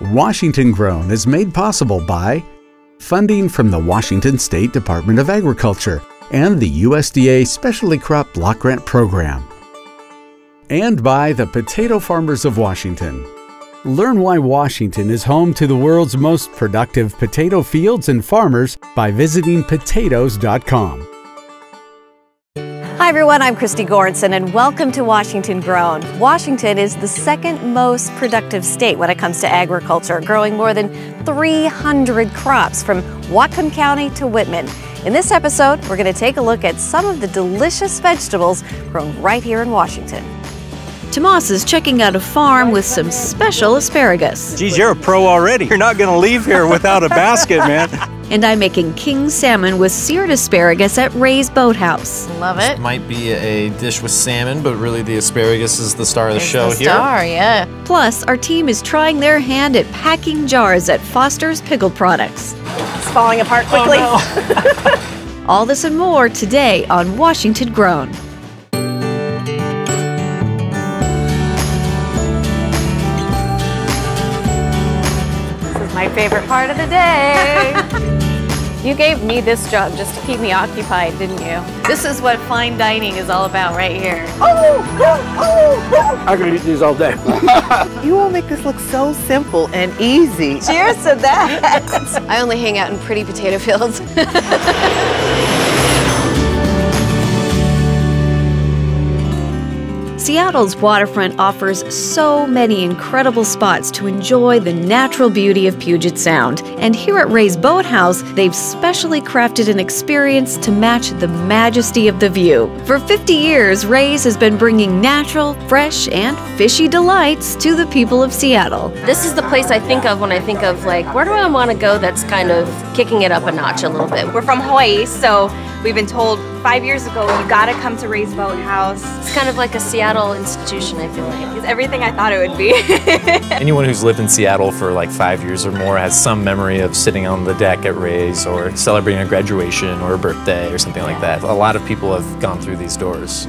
Washington Grown is made possible by funding from the Washington State Department of Agriculture and the USDA Specialty Crop Block Grant Program. And by the Potato Farmers of Washington. Learn why Washington is home to the world's most productive potato fields and farmers by visiting potatoes.com. Hi everyone, I'm Christy Goranson and welcome to Washington Grown. Washington is the second most productive state when it comes to agriculture, growing more than 300 crops from Whatcom County to Whitman. In this episode, we're going to take a look at some of the delicious vegetables grown right here in Washington. Tomas is checking out a farm with some special asparagus. Geez, you're a pro already. You're not going to leave here without a basket, man. And I'm making king salmon with seared asparagus at Ray's Boathouse. Love This it. might be a dish with salmon, but really the asparagus is the star of the It's show the here. star, yeah. Plus, our team is trying their hand at packing jars at Foster's Pickled Products. It's falling apart oh, quickly. All this and more today on Washington Grown. This is my favorite part of the day. you gave me this job just to keep me occupied, didn't you? This is what fine dining is all about right here. I could eat these all day. You all make this look so simple and easy. Cheers to that. I only hang out in pretty potato fields. Seattle's waterfront offers so many incredible spots to enjoy the natural beauty of Puget Sound. And here at Ray's Boathouse, they've specially crafted an experience to match the majesty of the view. For 50 years, Ray's has been bringing natural, fresh, and fishy delights to the people of Seattle. This is the place I think of when I think of like, where do I want to go that's kind of kicking it up a notch a little bit? We're from Hawaii, so we've been told five years ago you gotta come to Ray's Boathouse. It's kind of like a Seattle institution, I feel like. It's everything I thought it would be. Anyone who's lived in Seattle for like five years or more has some memory of sitting on the deck at Ray's or celebrating a graduation or a birthday or something like that. A lot of people have gone through these doors.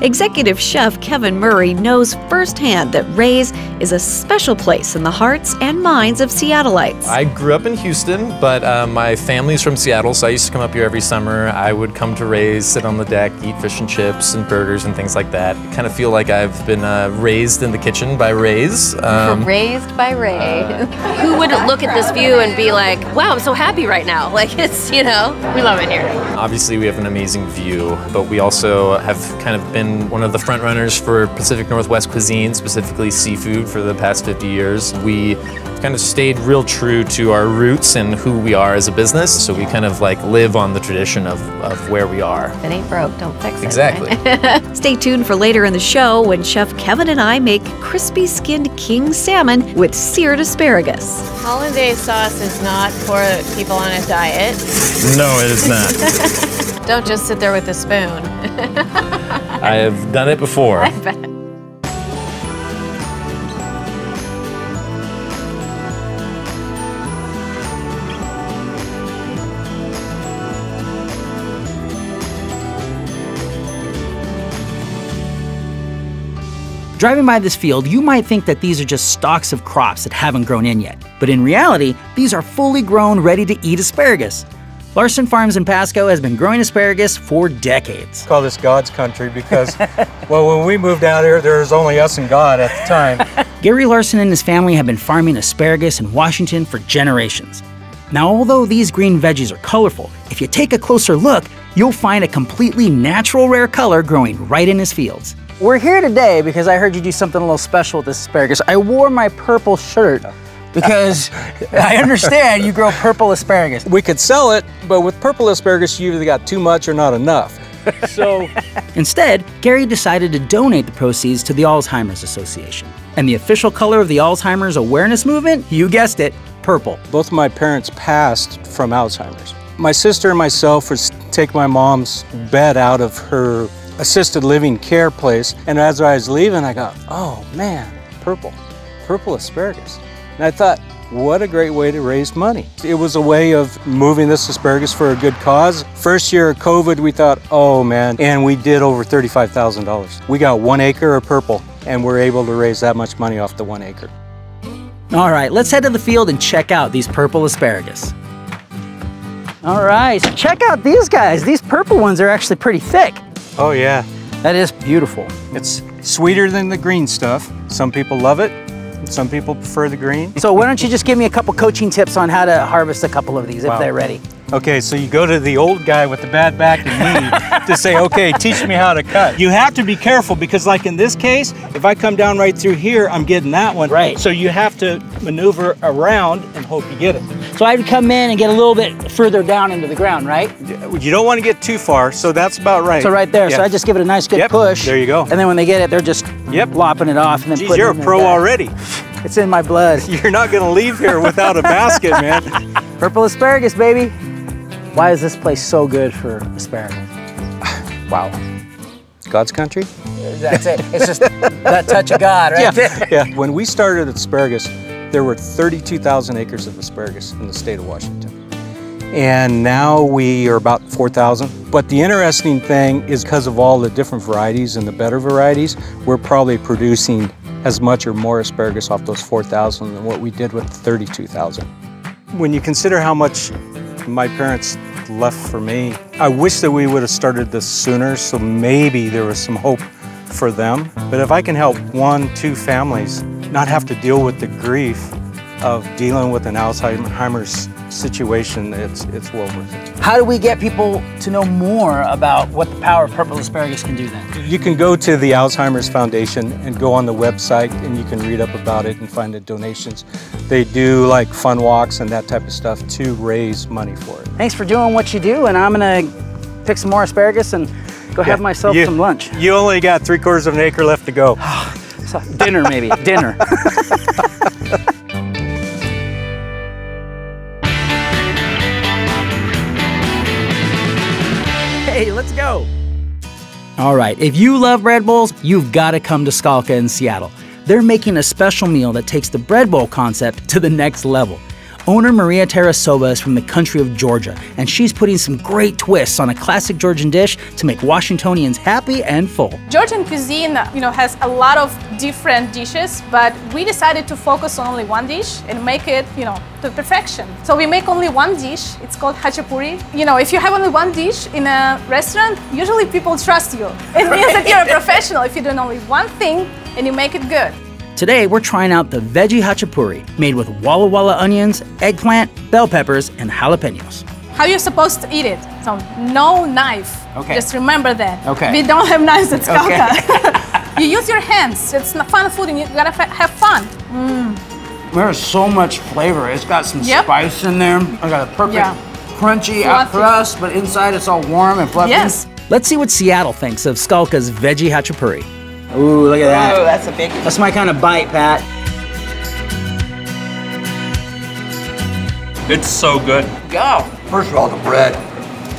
Executive Chef Kevin Murray knows firsthand that Ray's is a special place in the hearts and minds of Seattleites. I grew up in Houston, but uh, my family's from Seattle, so I used to come up here every summer. I would come to Ray's, sit on the deck, eat fish and chips and burgers and things like that. Kind of feel like I've been uh, raised in the kitchen by Ray's. Um, Raised by Ray. Who wouldn't look at this view and be like, wow, I'm so happy right now? Like, it's, you know, we love it here. Obviously, we have an amazing view, but we also have kind of been one of the front runners for Pacific Northwest cuisine, specifically seafood, for the past 50 years. We kind of stayed real true to our roots and who we are as a business, so we kind of like live on the tradition of, of where we are. If it ain't broke, don't fix it. Exactly. Stay tuned for later in the show when Chef Kevin and I make crispy skinned king salmon with seared asparagus. Hollandaise sauce is not for people on a diet. no, it is not. Don't just sit there with a spoon. I have done it before. Driving by this field, you might think that these are just stalks of crops that haven't grown in yet. But in reality, these are fully grown, ready to eat asparagus. Larson Farms in Pasco has been growing asparagus for decades. Call this God's country because, well, when we moved out here, there was only us and God at the time. Gary Larson and his family have been farming asparagus in Washington for generations. Now, although these green veggies are colorful, if you take a closer look, you'll find a completely natural rare color growing right in his fields. We're here today because I heard you do something a little special with this asparagus. I wore my purple shirt because I understand you grow purple asparagus. we could sell it, but with purple asparagus, you either got too much or not enough. So Instead, Gary decided to donate the proceeds to the Alzheimer's Association. And the official color of the Alzheimer's awareness movement, you guessed it, purple. both my parents passed from Alzheimer's. My sister and myself would take my mom's bed out of her assisted living care place, and as I was leaving, I got, oh man, purple, purple asparagus. And I thought, what a great way to raise money. It was a way of moving this asparagus for a good cause. First year of COVID, we thought, oh man, and we did over $35,000. We got one acre of purple, and we're able to raise that much money off the one acre. All right, let's head to the field and check out these purple asparagus. All right, so check out these guys. These purple ones are actually pretty thick. Oh yeah, That is beautiful. it's sweeter than the green stuff. Some people love it. Some people prefer the green. So why don't you just give me a couple coaching tips on how to harvest a couple of these if they're ready? Okay, so you go to the old guy with the bad back and knee to say, okay, teach me how to cut. You have to be careful because, like in this case, if I come down right through here, I'm getting that one. Right. So you have to maneuver around and hope you get it. So I'd come in and get a little bit further down into the ground, right? You don't want to get too far, so that's about right. So right there. So I just give it a nice good Yep, push. there you go. And then when they get it, they're just Yep. lopping it off and then Geez, putting you're a pro already. It's in my blood. You're not going to leave here without a basket, man. Purple asparagus, baby. Why is this place so good for asparagus? Wow. God's country? That's it. It's just that touch of God, right there. Yeah. When we started asparagus, there were 32,000 acres of asparagus in the state of Washington. And now we are about 4,000. But the interesting thing is because of all the different varieties and the better varieties, we're probably producing as much or more asparagus off those 4,000 than what we did with the 32,000. When you consider how much my parents left for me, I wish that we would have started this sooner so maybe there was some hope for them. But if I can help one, two families not have to deal with the grief of dealing with an Alzheimer's situation, it's, it's well worth it. How do we get people to know more about what the power of purple asparagus can do then? You can go to the Alzheimer's Foundation and go on the website and you can read up about it and find the donations. They do like fun walks and that type of stuff to raise money for it. Thanks for doing what you do, and I'm gonna pick some more asparagus and go have myself you- some lunch. You only got three quarters of an acre left to go. So, dinner maybe, dinner. hey, let's go. All right, if you love bread bowls, you've got to come to Skalka in Seattle. They're making a special meal that takes the bread bowl concept to the next level. Owner Maria Tarasova is from the country of Georgia, and she's putting some great twists on a classic Georgian dish to make Washingtonians happy and full. Georgian cuisine, uh, you know, has a lot of different dishes, but we decided to focus on only one dish and make it, you know, to perfection. So we make only one dish. It's called khachapuri. You know, if you have only one dish in a restaurant, usually people trust you. It means that you're a professional if you're doing only one thing and you make it good. Today, we're trying out the veggie khachapuri made with Walla Walla onions, eggplant, bell peppers, and jalapenos. How are you're supposed to eat it. So no knife. Okay. Just remember that. Okay. We don't have knives at Skalka. you use your hands. It's not fun food and you gotta fa- have fun. Mm. There's so much flavor. It's got some Yep. spice in there. I got a perfect Yeah. crunchy Fluffy. crust, but inside it's all warm and fluffy. Yes. Let's see what Seattle thinks of Skalka's veggie khachapuri. Ooh, look at that. Oh, that's a big That's my kind of bite, Pat. It's so good. go. First of all, the bread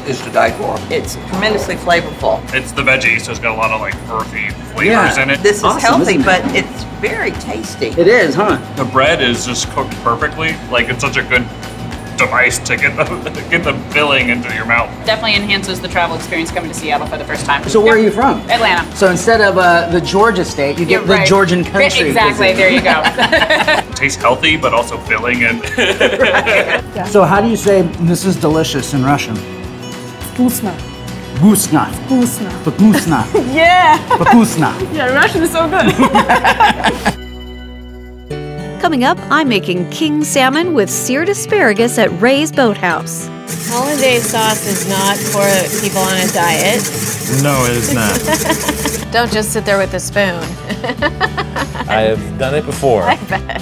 is to die for. It's tremendously flavorful. It's the veggie, so it's got a lot of like earthy flavors Yeah. in it. This is Awesome, healthy, it? but it's very tasty. It is, huh? The bread is just cooked perfectly. Like it's such a good device to get the get the filling into your mouth. definitely enhances the travel experience coming to Seattle for the first time. So where are you from? Atlanta. So instead of uh, the Georgia state, you get You're the right. Georgian country. Exactly. cuisine. There you go. It tastes healthy, but also filling and So how do you say this is delicious in Russian? Вкусно. Вкусно. Вкусно. Вкусно. Yeah. Вкусно. Yeah, Russian is so good. Coming up, I'm making king salmon with seared asparagus at Ray's Boathouse. Hollandaise sauce is not for people on a diet. No, it is not. Don't just sit there with a spoon. I have done it before. I bet.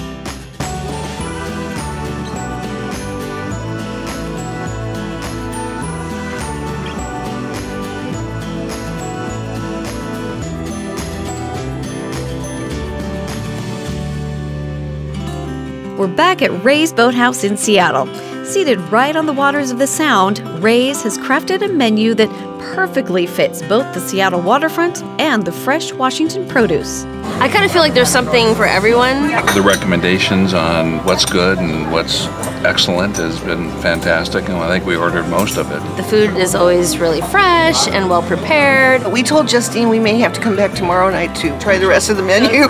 We're back at Ray's Boathouse in Seattle. Seated right on the waters of the Sound, Ray's has crafted a menu that perfectly fits both the Seattle waterfront and the fresh Washington produce. I kind of feel like there's something for everyone. The recommendations on what's good and what's excellent, has been fantastic, and I think we ordered most of it. The food is always really fresh and well prepared. We told Justine we may have to come back tomorrow night to try the rest of the menu.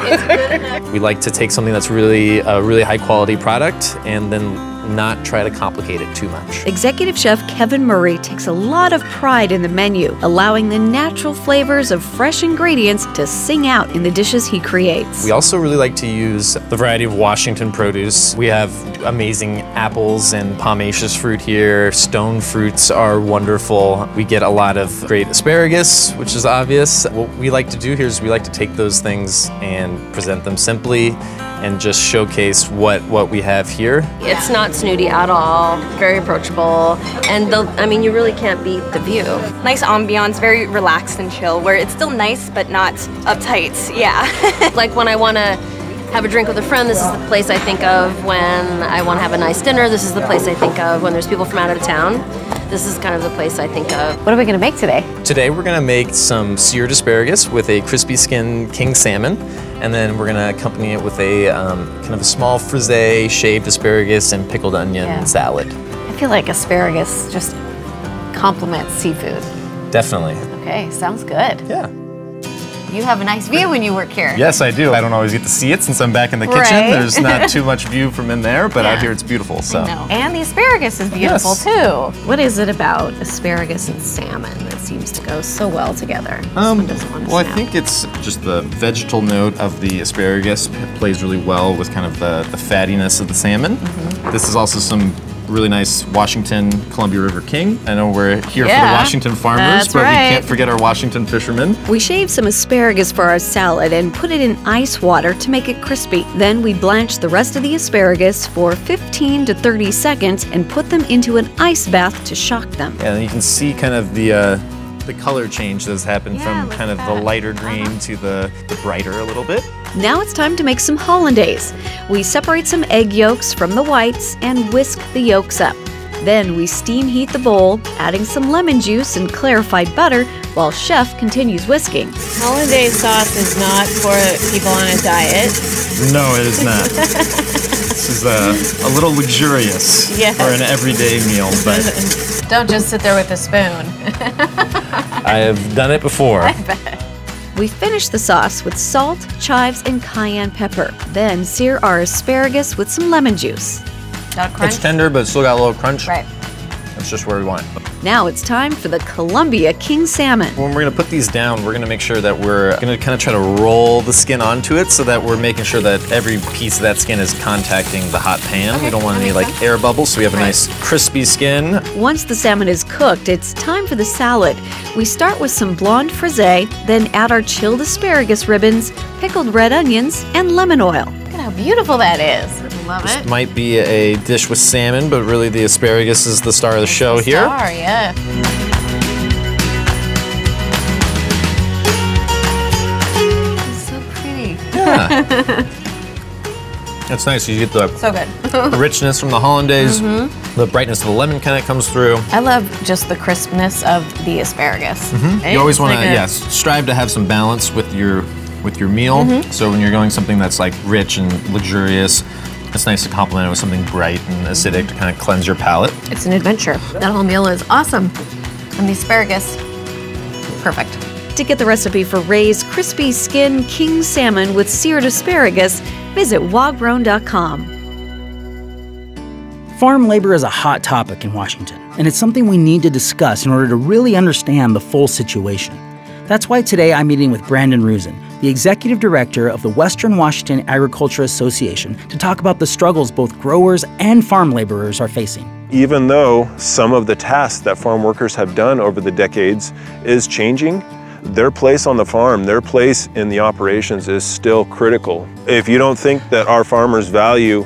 We like to take something that's really a really high quality product and then not try to complicate it too much. Executive Chef Kevin Murray takes a lot of pride in the menu, allowing the natural flavors of fresh ingredients to sing out in the dishes he creates. We also really like to use the variety of Washington produce. We have amazing apples and pomaceous fruit here. Stone fruits are wonderful. We get a lot of great asparagus, which is obvious. What we like to do here is we like to take those things and present them simply and just showcase what, what we have here. It's not snooty at all, very approachable, and the, I mean, you really can't beat the view. Nice ambiance, very relaxed and chill, where it's still nice but not uptight. Yeah. like when I want to have a drink with a friend, this is the place I think of. When I want to have a nice dinner, this is the place I think of. When there's people from out of town, this is kind of the place I think of. What are we going to make today? Today we're going to make some seared asparagus with a crispy skin king salmon and then we're gonna accompany it with a um, kind of a small frisee, shaved asparagus, and pickled onion Yeah. salad. I feel like asparagus just complements seafood. Definitely. Okay, sounds good. Yeah. You have a nice view when you work here. Yes, I do. I don't always get to see it since I'm back in the kitchen. Right. There's not too much view from in there, but out here it's beautiful. So. And the asparagus is beautiful Yes. too. What is it about asparagus and salmon that seems to go so well together? Um, one doesn't want to well, I think it's just the vegetal note of the asparagus plays really well with kind of the, the fattiness of the salmon. Mm-hmm. This is also some really nice Washington Columbia River King. I know we're here for the Washington farmers, that's but we can't forget our Washington fishermen. We shave some asparagus for our salad and put it in ice water to make it crispy. Then we blanch the rest of the asparagus for 15 to 30 seconds and put them into an ice bath to shock them. And you can see kind of the uh, the color change that's happened from kind of the lighter green to the, the brighter a little bit. Now it's time to make some hollandaise. We separate some egg yolks from the whites and whisk the yolks up. Then we steam heat the bowl, adding some lemon juice and clarified butter while chef continues whisking. Hollandaise sauce is not for people on a diet. No, it is not. this is uh, a little luxurious Yes. for an everyday meal, but Don't just sit there with a spoon. I have done it before. We finish the sauce with salt, chives, and cayenne pepper. Then sear our asparagus with some lemon juice. Got It's tender, but it's still got a little crunch. Right. That's just where we want it. Now it's time for the Columbia King Salmon. When we're gonna put these down, we're gonna make sure that we're gonna kind of try to roll the skin onto it so that we're making sure that every piece of that skin is contacting the hot pan. we don't want any like air bubbles, so we have a nice crispy skin. Once the salmon is cooked, it's time for the salad. We start with some blonde frisee, then add our chilled asparagus ribbons, pickled red onions, and lemon oil. Look at how beautiful that is. Love This it. might be a dish with salmon, but really the asparagus is the star of the show here. Star, yeah. So pretty. Yeah. It's nice. You get the So good. richness from the hollandaise, Mhm. the brightness of the lemon kind of comes through. I love just the crispness of the asparagus. Mhm. You always want to like yes strive to have some balance with your with your meal. Mhm. So when you're going something that's like rich and luxurious, it's nice to complement it with something bright and acidic to kind of cleanse your palate. It's an adventure. That whole meal is awesome. And the asparagus, perfect. To get the recipe for Ray's crispy skin king salmon with seared asparagus, visit wagrown.com. Farm labor is a hot topic in Washington, and it's something we need to discuss in order to really understand the full situation. That's why today I'm meeting with Brandon Rusin, the executive director of the Western Washington Agriculture Association, to talk about the struggles both growers and farm laborers are facing. Even though some of the tasks that farm workers have done over the decades is changing, their place on the farm, their place in the operations is still critical. If you don't think that our farmers value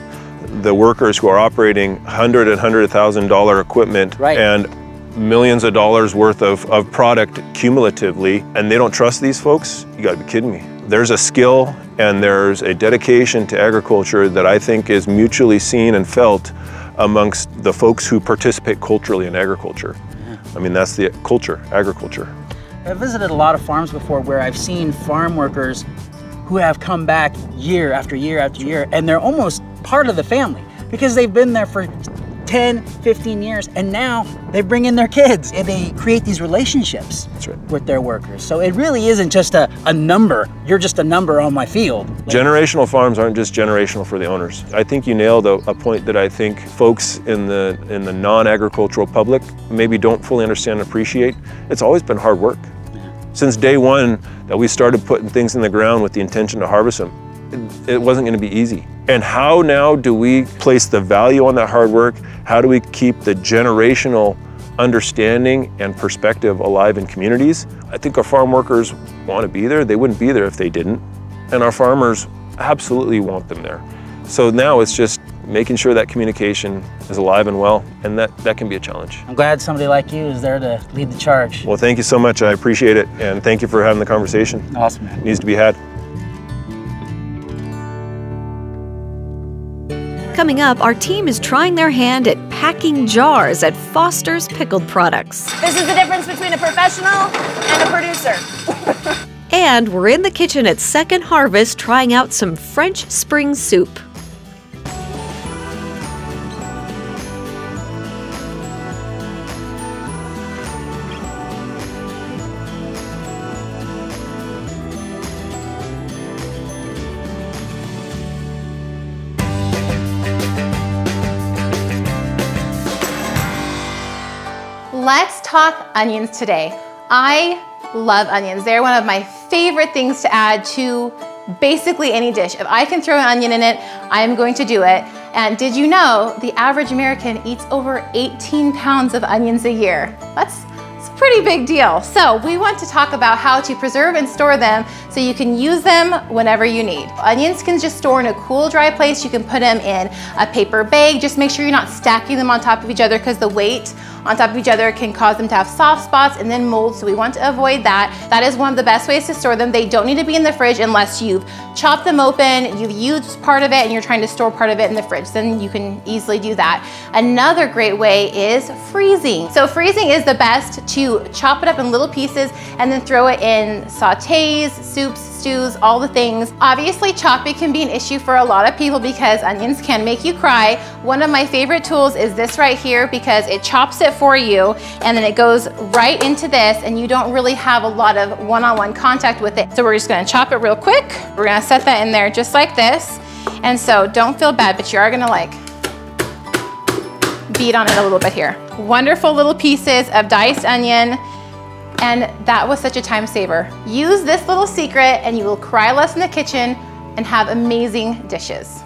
the workers who are operating hundred and hundred thousand dollar equipment right. and millions of dollars worth of, of product cumulatively, and they don't trust these folks, you gotta be kidding me. There's a skill and there's a dedication to agriculture that I think is mutually seen and felt amongst the folks who participate culturally in agriculture. I mean, that's the culture, agriculture. I've visited a lot of farms before where I've seen farm workers who have come back year after year after year, and they're almost part of the family because they've been there for 10, 15 years, and now they bring in their kids and they create these relationships right. with their workers. So it really isn't just a, a number. You're just a number on my field. Generational farms aren't just generational for the owners. I think you nailed a, a point that I think folks in the in the non-agricultural public maybe don't fully understand and appreciate. It's always been hard work. Since day one that we started putting things in the ground with the intention to harvest them, it, it wasn't going to be easy. And how now do we place the value on that hard work? How do we keep the generational understanding and perspective alive in communities? I think our farm workers want to be there. They wouldn't be there if they didn't. And our farmers absolutely want them there. So now it's just making sure that communication is alive and well, and that, that can be a challenge. I'm glad somebody like you is there to lead the charge. Well, thank you so much. I appreciate it, and thank you for having the conversation. Awesome, man. It needs to be had. Coming up, our team is trying their hand at packing jars at Foster's Pickled Products. This is the difference between a professional and a producer. And we're in the kitchen at Second Harvest trying out some French spring soup. Onions today. I love onions. They're one of my favorite things to add to basically any dish. If I can throw an onion in it, I am going to do it. And did you know the average American eats over 18 pounds of onions a year? That's pretty big deal. So we want to talk about how to preserve and store them so you can use them whenever you need. Onions can just store in a cool, dry place. You can put them in a paper bag. Just make sure you're not stacking them on top of each other because the weight on top of each other can cause them to have soft spots and then mold, so we want to avoid that. That is one of the best ways to store them. They don't need to be in the fridge unless you've chopped them open, you've used part of it, and you're trying to store part of it in the fridge. Then you can easily do that. Another great way is freezing. So freezing is the best to chop it up in little pieces and then throw it in sautés, soups, stews, all the things. Obviously, chopping can be an issue for a lot of people because onions can make you cry. One of my favorite tools is this right here because it chops it for you and then it goes right into this and you don't really have a lot of one-on-one -on -one contact with it. So we're just gonna chop it real quick. We're gonna set that in there just like this. And so don't feel bad, but you are gonna like beat on it a little bit here. Wonderful little pieces of diced onion. And that was such a time saver. Use this little secret and you will cry less in the kitchen and have amazing dishes.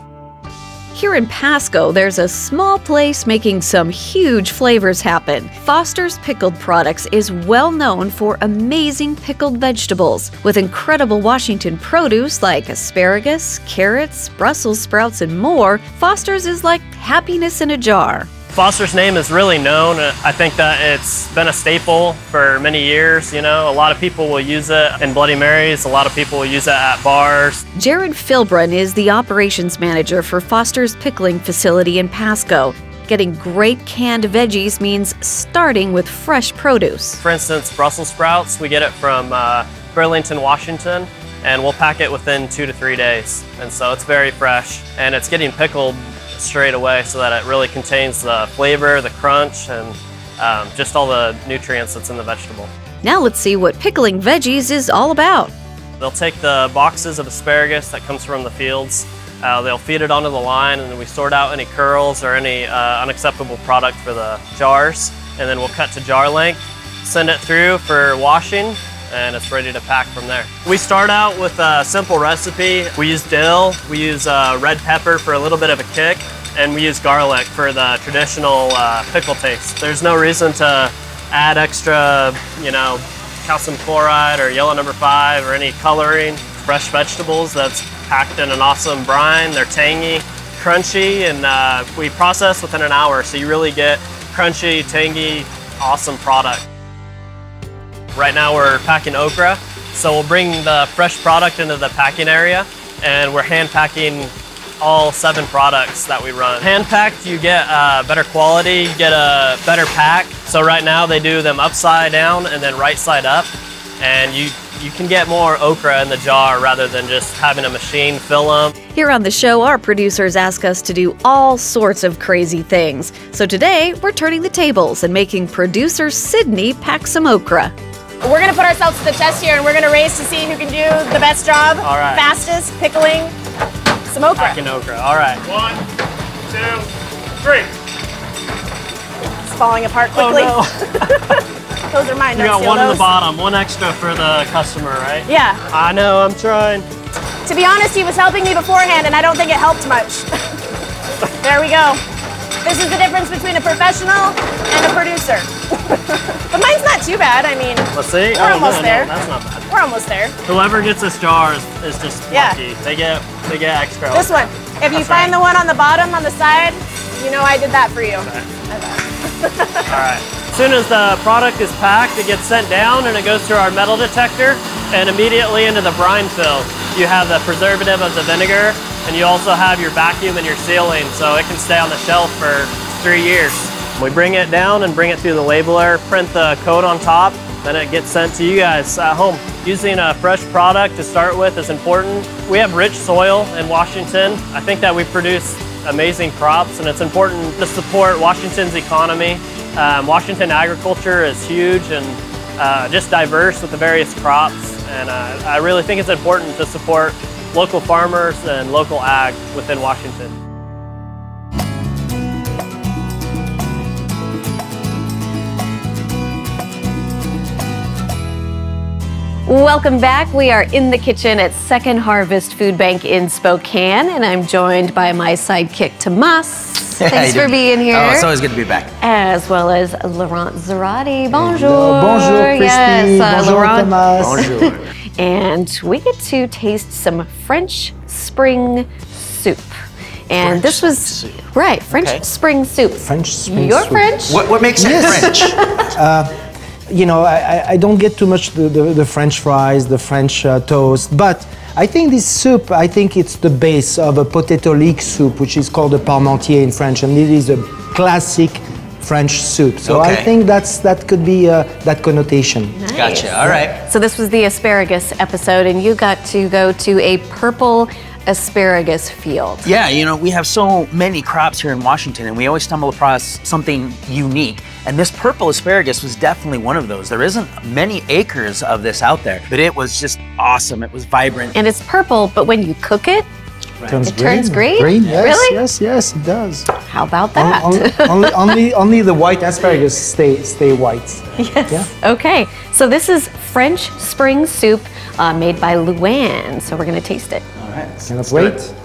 Here in Pasco, there's a small place making some huge flavors happen. Foster's Pickled Products is well known for amazing pickled vegetables, with incredible Washington produce like asparagus, carrots, Brussels sprouts, and more. Foster's is like happiness in a jar. Foster's name is really known. I think that it's been a staple for many years. You know, a lot of people will use it in Bloody Marys. A lot of people will use it at bars. Jared Philbrun is the operations manager for Foster's pickling facility in Pasco. Getting great canned veggies means starting with fresh produce. For instance, Brussels sprouts, we get it from uh, Burlington, Washington, and we'll pack it within two to three days. And so it's very fresh, and it's getting pickled straight away so that it really contains the flavor, the crunch, and um, just all the nutrients that's in the vegetable. Now let's see what pickling veggies is all about. They'll take the boxes of asparagus that comes from the fields, uh, they'll feed it onto the line and then we sort out any curls or any uh, unacceptable product for the jars and then we'll cut to jar length, send it through for washing and it's ready to pack from there. We start out with a simple recipe. We use dill, we use uh, red pepper for a little bit of a kick, and we use garlic for the traditional uh, pickle taste. There's no reason to add extra, you know, calcium chloride or yellow number five or any coloring. Fresh vegetables that's packed in an awesome brine. They're tangy, crunchy, and uh, we process within an hour, so you really get crunchy, tangy, awesome product. Right now we're packing okra, so we'll bring the fresh product into the packing area and we're hand packing all seven products that we run. Hand packed, you get uh, better quality, you get a better pack. So right now they do them upside down and then right side up. And you you can get more okra in the jar rather than just having a machine fill them. Here on the show, our producers ask us to do all sorts of crazy things. So today, we're turning the tables and making producer Sydney pack some okra. We're gonna put ourselves to the test here and we're gonna race to see who can do the best job, All right. fastest, pickling some okra. Packing okra. All right. One, two, three. It's falling apart oh, quickly. Oh no. those are mine. You got steal one in the bottom, one extra for the customer, right? Yeah. I know, I'm trying. To be honest, he was helping me beforehand and I don't think it helped much. there we go. This is the difference between a professional and a producer. But mine's not too bad. I mean, Let's see. We're oh, almost no, no, there. that's not bad. we're almost there. Whoever gets this jar is, is just Yeah. lucky. They get they get extra. This one. If you That's find the one on the bottom on the side, you know I did that for you. All right. As soon as the product is packed, it gets sent down and it goes through our metal detector and immediately into the brine fill. You have the preservative of the vinegar and you also have your vacuum and your sealing so it can stay on the shelf for three years. We bring it down and bring it through the labeler, print the code on top, then it gets sent to you guys at home. Using a fresh product to start with is important. We have rich soil in Washington. I think that we produce amazing crops and it's important to support Washington's economy. Um, Washington agriculture is huge and uh, just diverse with the various crops and uh, I really think it's important to support local farmers and local ag within Washington. Welcome back. We are in the kitchen at Second Harvest Food Bank in Spokane, and I'm joined by my sidekick, Tomas. How Thanks for being here. Oh, it's always good to be back. As well as Laurent Zarati. Bonjour. Hello. Bonjour, Christy. Yes, uh, Bonjour, Laurent. Thomas. Bonjour. And we get to taste some French spring soup. And this was right, French Okay. spring soup. French spring You're soup. French. What, what makes it Yes. French? Uh, you know, I, I- I don't get too much the, the, the French fries, the French uh, toast, but I think this soup, I think it's the base of a potato leek soup, which is called a parmentier in French, and it is a classic French soup. So I think that's that could be uh, that connotation. Gotcha. All right. So this was the asparagus episode, and you got to go to a purple asparagus field. Yeah, you know, we have so many crops here in Washington, and we always stumble across something unique. And this purple asparagus was definitely one of those. There isn't many acres of this out there, but it was just awesome. It was vibrant. And it's purple, but when you cook it, Turns It turns green? Green, yes, Really? yes, yes, it does. How about that? on- only, only, only the white asparagus stay stay white. Yes. Okay. So this is French spring soup uh, made by Luann. So we're going to taste it. Right. Cannot wait.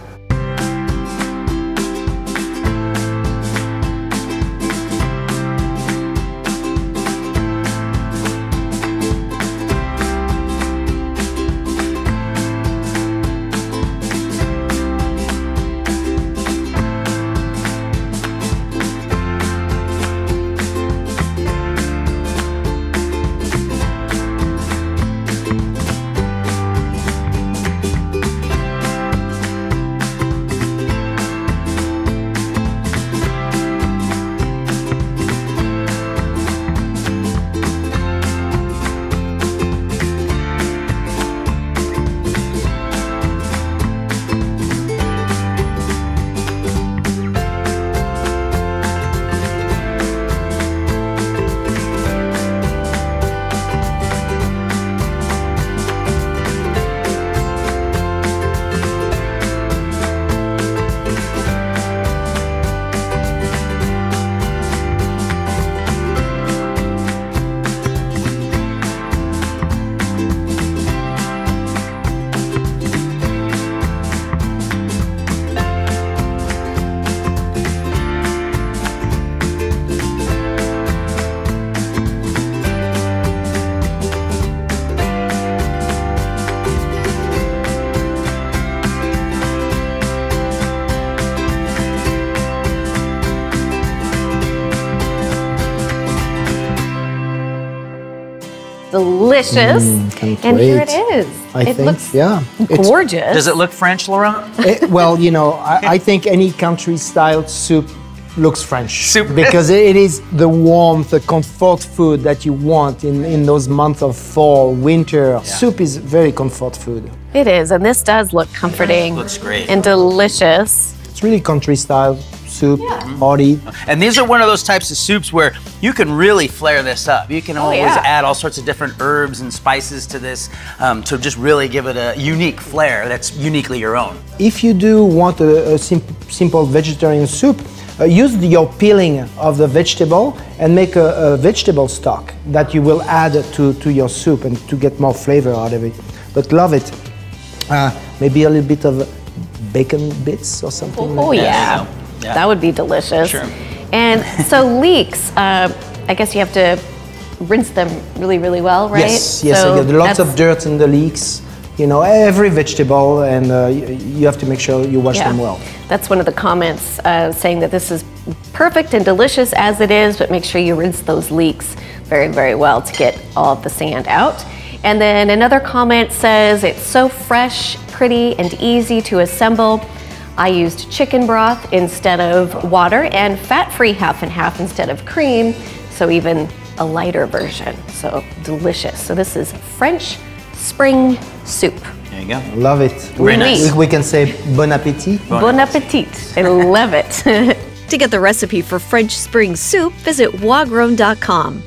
Delicious. Mm, and here it is. I it think, looks yeah. It's- gorgeous. Does it look French, Laurent? Eh, well, you know, I, I think any country-style soup looks French. Soup. Because it is the warmth, the comfort food that you want in, in those months of fall, winter. Soup is very comfort food. It is, and this does look comforting. Looks great. And delicious. It's really country style soup, hearty. And these are one of those types of soups where you can really flare this up. You can Oh, always yeah. add all sorts of different herbs and spices to this um, to just really give it a unique flair that's uniquely your own. If you do want a, a sim- simple vegetarian soup, uh, use the, your peeling of the vegetable and make a, a vegetable stock that you will add to, to your soup and to get more flavor out of it. But love it. Uh, maybe a little bit of bacon bits or something. Oh, like that. Yeah. That would be delicious. Sure. And so leeks, uh, I guess you have to rinse them really, really well, right? Yes, yes. So I get lots of dirt in the leeks. You know, every vegetable, and uh, you have to make sure you wash Yeah. them well. That's one of the comments uh, saying that this is perfect and delicious as it is, but make sure you rinse those leeks very, very well to get all of the sand out. And then another comment says it's so fresh, pretty, and easy to assemble. I used chicken broth instead of water and fat free half and half instead of cream, so even a lighter version. So delicious. So this is French spring soup. There you go. Love it. Very nice. We, we can say bon appetit. Bon appetit. I love it. To get the recipe for French spring soup, visit wagrown.com.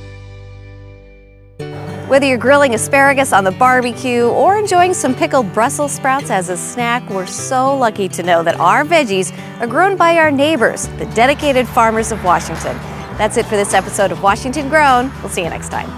Whether you're grilling asparagus on the barbecue or enjoying some pickled Brussels sprouts as a snack, we're so lucky to know that our veggies are grown by our neighbors, the dedicated farmers of Washington. That's it for this episode of Washington Grown. We'll see you next time.